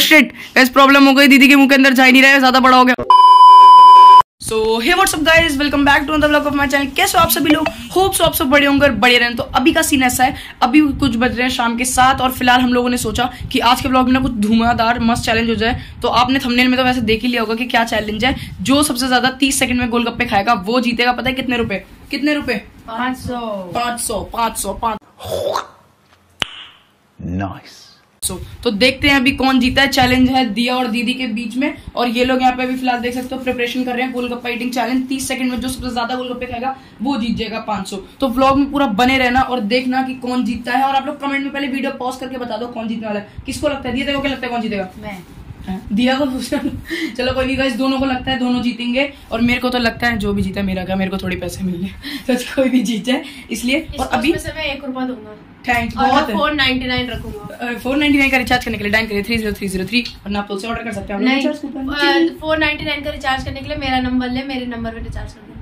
Shit इस problem हो गई। दीदी के मुँह के अंदर जा ही नहीं रहा है ज़्यादा बड़ा हो गया। So hey WhatsApp guys welcome back to another blog of my channel कैसे हो आप सभी लोग? होप सो आप सब बड़े होंगे और बड़े रहें। तो अभी का सीन ऐसा है। अभी कुछ बज रहे हैं शाम के सात और फ़िलहाल हम लोगों ने सोचा कि आज के ब्लॉग में ना कुछ धुआंधार मस्त चैलेंज हो जाए। तो आपने थंबनेल में तो वैसे देख ही लिया होगा कि क्या चैलेंज है। जो सबसे ज़्यादा तीस सेकंड में गोलगप्पे खाएगा वो जीतेगा। पता है कितने रुपए? कितने रुपए? पाँच सौ। पाँच सौ पाँच सौ पाँच Nice. सो तो देखते हैं अभी कौन जीता है। चैलेंज है दिया और दीदी के बीच में। और ये लोग यहाँ पे अभी फ़िलहाल देख सकते हो प्रिपरेशन कर रहे हैं। गोलगप्पा ईटिंग चैलेंज तीस सेकंड में जो सबसे ज़्यादा गोलगप्पे खाएगा, वो जीत जाएगा 500 तो ब्लॉग में पूरा बने रहना और देखना कि कौन जीतता है। और आप लोग कमेंट में पहले वीडियो पॉज करके बता दो कौन जीतने वाला है। किसको लगता है? दिए देखो क्या लगता है कौन जीतेगा? मैं। दिया को भूषण चलो कोई नहीं गाइस दोनों को लगता है दोनों जीतेंगे। और मेरे को तो लगता है जो भी जीता मेरा क्या मेरे को थोड़ी पैसे मिलने। सच तो कोई भी जीत जाए इसलिए और अभी से मैं एक रुपया दूँगा। थैंक बहुत फोर नाइन्टी नाइन रखूँगा। फोर नाइनटी नाइन का रिचार्ज करने के लिए डाइन करिए three zero three zero three और आप तो से ऑर्डर कर सकते हैं। फोर नाइन्टी नाइन का रिचार्ज करने के लिए मेरा नंबर ले मेरे नंबर पे रिचार्ज कर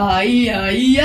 आई आई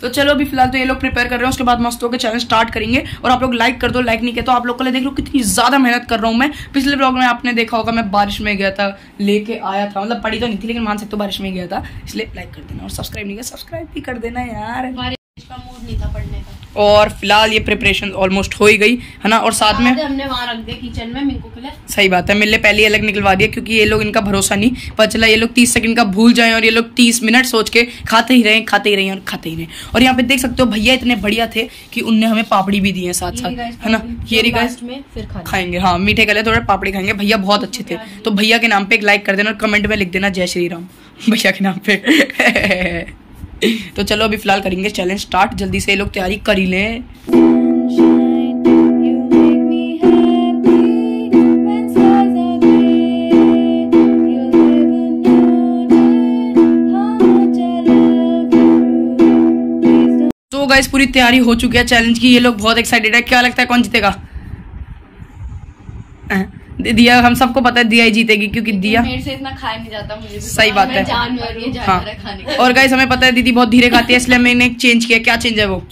तो चलो, अभी फ़िलहाल तो ये लोग प्रिपेयर कर रहे हैं, उसके बाद मस्त होकर चैनल स्टार्ट करेंगे। और आप लोग लाइक कर दो लाइक नहीं किया तो आप लोग को देख लो कितनी ज़्यादा मेहनत कर रहा हूँ मैं। पिछले ब्लॉग में आपने देखा होगा, मैं बारिश में गया था, लेके आया था। मतलब पड़ी तो नहीं थी, लेकिन मान सकते हो बारिश में गया था, इसलिए लाइक कर देना और सब्सक्राइब नहीं किया सब्सक्राइब भी कर देना यार। मूड नहीं था पढ़ने का। और फ़िलहाल ये प्रिपरेशन ऑलमोस्ट हो ही गई है ना? और साथ में हमने वहाँ रख दिया किचन में मिंकू के लिए। सही बात है मिलने पहले अलग निकलवा दिया क्योंकि ये लोग इनका भरोसा नहीं। पता चला ये लोग तीस सेकंड का भूल जाएँ और ये लोग तीस मिनट सोच के खाते ही रहे खाते ही रहे और खाते ही रहे। और यहाँ पे देख सकते हो भैया इतने बढ़िया थे कि उनने हमें पापड़ी भी दी है साथ साथ है ना? ये रिक्वेस्ट में फिर खाएँगे हाँ मीठे कले थोड़ा पापड़ी खाएँगे। भैया बहुत अच्छे थे तो भैया के नाम पे एक लाइक कर देना और कमेंट में लिख देना जय श्री राम। भैया के नाम पे। तो चलो अभी फ़िलहाल करेंगे चैलेंज स्टार्ट जल्दी से ये लोग तैयारी कर ही लें। don't. तो गाइस पूरी तैयारी हो चुकी है चैलेंज की। ये लोग बहुत एक्साइटेड है। क्या लगता है कौन जीतेगा? दिया हम सबको पता है दिया ही जीतेगी क्योंकि दिया मेरे से इतना खाया नहीं जाता मुझे सही बात है। जानवर हाँ और गाइस हमें पता है दीदी बहुत धीरे खाती है इसलिए मैंने एक चेंज किया। क्या चेंज है वो?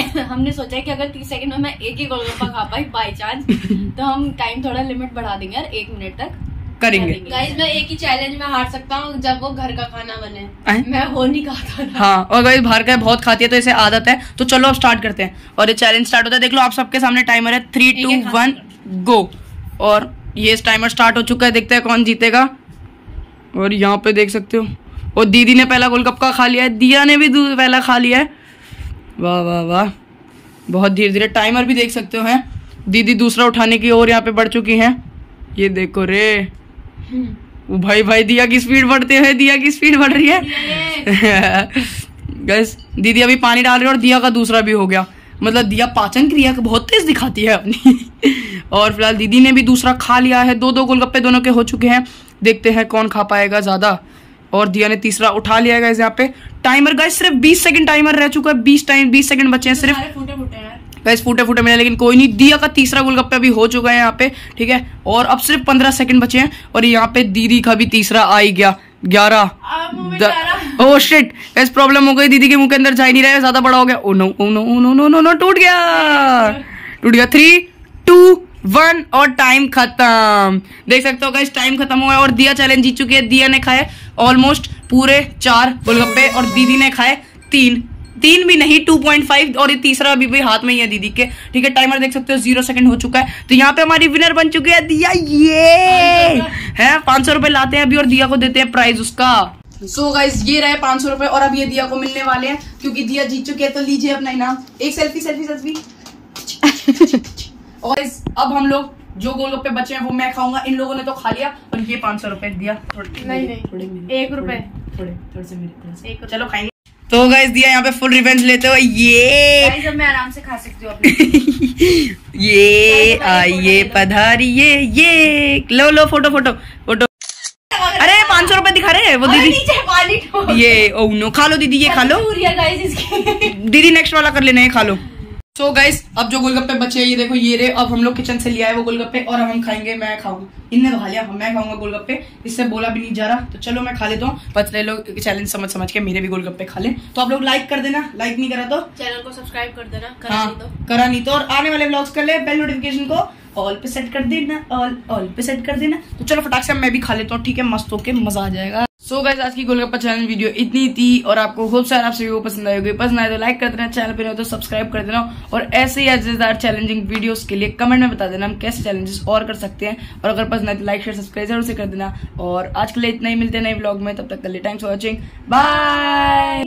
हमने सोचा है कि अगर तीस सेकंड में मैं एक ही गोलगप्पा खा पाई बाई चांस तो हम टाइम थोड़ा लिमिट बढ़ा देंगे यार एक मिनट तक। करेंगे। गाइस मैं एक ही चैलेंज में हार सकता हूँ जब वो घर का खाना बने? मैं वो नहीं खाता हाँ और गाइस बाहर का बहुत खाती है तो इसे आदत है। तो चलो अब स्टार्ट करते हैं। और ये चैलेंज स्टार्ट होता है। देख लो आप सबके सामने टाइमर है। थ्री टू वन गो और ये टाइमर स्टार्ट हो चुका है देखते हैं कौन जीतेगा। और यहाँ पे देख सकते हो। और दीदी ने पहला गोलगप्पा खा लिया है। दिया ने भी पहला खा लिया है। वाह वाह वाह। बहुत धीरे धीरे टाइमर भी देख सकते हो हैं। दीदी दूसरा उठाने की ओर यहाँ पे बढ़ चुकी हैं। ये देखो रे। वो भाई भाई दिया की स्पीड बढ़ते हुए दिया की स्पीड बढ़ रही है। गैस दीदी अभी पानी डाल रही है और दिया का दूसरा भी हो गया। मतलब दिया पाचन क्रिया को बहुत तेज दिखाती है अपनी। और फ़िलहाल दीदी ने भी दूसरा खा लिया है। दो दो गोलगप्पे दोनों के हो चुके हैं। देखते हैं कौन खा पाएगा ज़्यादा। और दिया ने तीसरा उठा लिया है यहाँ पे। टाइमर गाइस सिर्फ़ 20 सेकंड टाइमर रह चुका है। 20 टाइम 20 सेकंड बचे हैं सिर्फ़। फूटे फूटे गैस फूटे फूटे मिले लेकिन कोई नहीं। दिया का तीसरा गोलगप्पा भी हो चुका है यहाँ पे ठीक है? और अब सिर्फ़ पंद्रह सेकंड बचे हैं। और यहाँ पे दीदी का भी तीसरा आ ही गया। ग्यारह। ओ शिट इस प्रॉब्लम हो गई। दीदी के मुँह के अंदर जा ही नहीं रहा है। ज़्यादा बड़ा हो गया। ओ no oh no oh no no no no टूट गया। टूट गया। थ्री टू, वन और टाइम खत्म। देख सकते हो गाइस टाइम खत्म हुआ और दिया चैलेंज जीत चुकी है। दिया ने खाए ऑलमोस्ट पूरे चार गोलगप्पे और दीदी ने खाए तीन। तीन भी नहीं 2.5 और ये तीसरा अभी भी हाथ में ही है दीदी के। ठीक है टाइमर देख सकते हो ज़ीरो सेकंड हो चुका है। तो यहाँ पे हमारी विनर बन चुकी है दिया, ये! है, पाँच सौ रुपए लाते हैं अभी और दिया को देते हैं प्राइज उसका। सो so गाइस ये रहे पाँच सौ रुपए और अब ये दिया को मिलने वाले हैं, क्योंकि दिया जीत चुके हैं तो लीजिए अपना इनाम। एक सेल्फी सेल्फी सेल्फी और guys, अब हम लोग जो गोलगप्पे बचे हैं वो मैं खाऊँगा। इन लोगों ने तो खा लिया और ये पाँच सौ रुपए दिया। थोड़े नहीं, नहीं। थोड़े मेरे, एक रुपए। थोड़े थोड़े से मेरे थोड़े से। एक रुपए। चलो खाएँगे। तो गाइस दिया यहाँ पे फुल रिवेंज लेते हो ये अब मैं आराम से खा सकती हूँ ये आइए पधारिए। ये लो लो फ़ोटो फ़ोटो फ़ोटो। अरे पाँच सौ रुपए दिखा रहे हैं वो दीदी? नीचे पानी ये ओ नो खा लो दीदी ये खा लो। दीदी नेक्स्ट वाला कर लेना है खा लो। सो so गाइस अब जो गोलगप्पे बचे हैं ये देखो ये रे अब हम लोग किचन से लिया आए वो गोलगप्पे और अब हम खाएँगे मैं खाऊँगा। इनने तो खा लिया मैं खाऊँगा गोलगप्पे। इससे बोला भी नहीं जा रहा। तो चलो मैं खा लेता हूँ। पतले लोग चैलेंज समझ समझ के मेरे भी गोलगप्पे खा ले। तो आप लोग लाइक कर देना। लाइक नहीं करा तो? चैनल को सब्सक्राइब कर देना करा हाँ नहीं तो। करा नहीं तो। और आने वाले ब्लॉग्स कर ले बेल नोटिफिकेशन को ऑल पे सेट कर देना ऑल ऑल पे सेट कर देना। तो चलो फटाक से मैं भी खा लेता हूँ। ठीक है मस्त होके मज़ा आ जाएगा। सो so गैस आज की गोलगप्पा चैनल वीडियो इतनी थी और आपको होप सार आपसे वो पसंद आई होगी। पसंद आए तो लाइक कर देना चैनल पर तो सब्सक्राइब कर देना और ऐसे ही अजेदार चैलेंजिंग वीडियोस के लिए कमेंट में बता देना हम कैसे चैलेंजेस और कर सकते हैं। और अगर पसंद आए तो लाइक शेयर सब्सक्राइब ज़रूर से कर देना। और आज के लिए इतना ही, मिलते हैं नए ब्लॉग में। तब तक के लिए थैंक्स फॉर वॉचिंग बाय